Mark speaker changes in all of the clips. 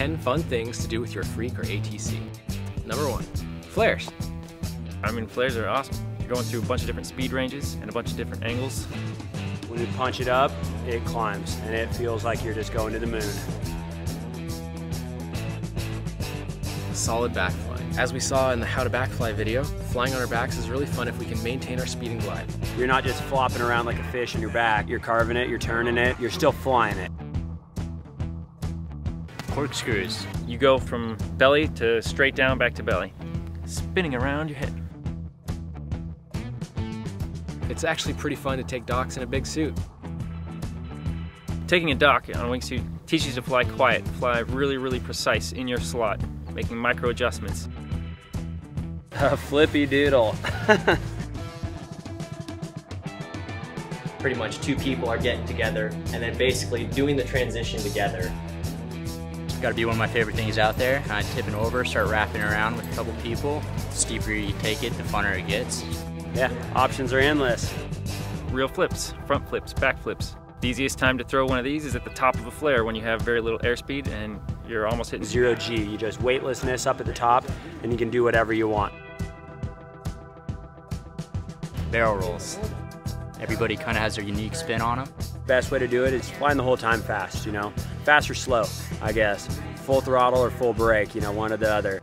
Speaker 1: 10 fun things to do with your Freak or ATC. Number one, flares.
Speaker 2: I mean, flares are awesome. You're going through a bunch of different speed ranges and a bunch of different angles.
Speaker 3: When you punch it up, it climbs and it feels like you're just going to the moon.
Speaker 1: Solid backfly. As we saw in the how to backfly video, flying on our backs is really fun if we can maintain our speed and glide.
Speaker 3: You're not just flopping around like a fish on your back. You're carving it, you're turning it, you're still flying it.
Speaker 4: Corkscrews.
Speaker 2: You go from belly to straight down back to belly, spinning around your head.
Speaker 1: It's actually pretty fun to take docks in a big suit.
Speaker 2: Taking a dock on a wingsuit teaches you to fly quiet, fly really, really precise in your slot, making micro adjustments.
Speaker 3: A flippy doodle.
Speaker 5: pretty much two people are getting together and then basically doing the transition together.
Speaker 4: It's got to be one of my favorite things out there. Kind of tipping over, start wrapping around with a couple people. The steeper you take it, the funner it gets.
Speaker 3: Yeah, options are endless.
Speaker 2: Real flips, front flips, back flips. The easiest time to throw one of these is at the top of a flare when you have very little airspeed and you're almost hitting
Speaker 3: Zero G, you just weightlessness up at the top and you can do whatever you want.
Speaker 4: Barrel rolls. Everybody kind of has their unique spin on them.
Speaker 3: Best way to do it is flying the whole time fast, you know? Fast or slow, I guess. Full throttle or full brake, you know, one or the other.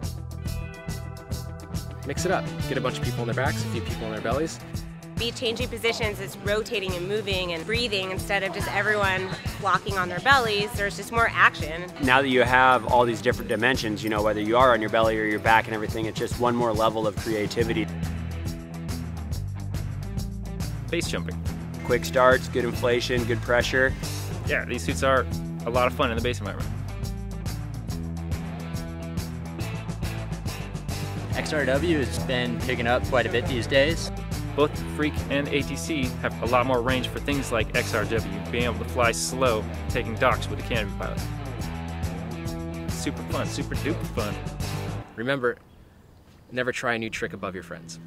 Speaker 1: Mix it up. Get a bunch of people on their backs, a few people on their bellies.
Speaker 6: Be changing positions, it's rotating and moving and breathing instead of just everyone flocking on their bellies. There's just more action.
Speaker 3: Now that you have all these different dimensions, you know, whether you are on your belly or your back and everything, it's just one more level of creativity.
Speaker 2: Base jumping.
Speaker 3: Quick starts, good inflation, good pressure.
Speaker 2: Yeah, these suits are a lot of fun in the base environment.
Speaker 4: XRW has been picking up quite a bit these days.
Speaker 2: Both Freak and ATC have a lot more range for things like XRW, being able to fly slow, taking docks with a canopy pilot. Super fun, super duper fun.
Speaker 1: Remember, never try a new trick above your friends.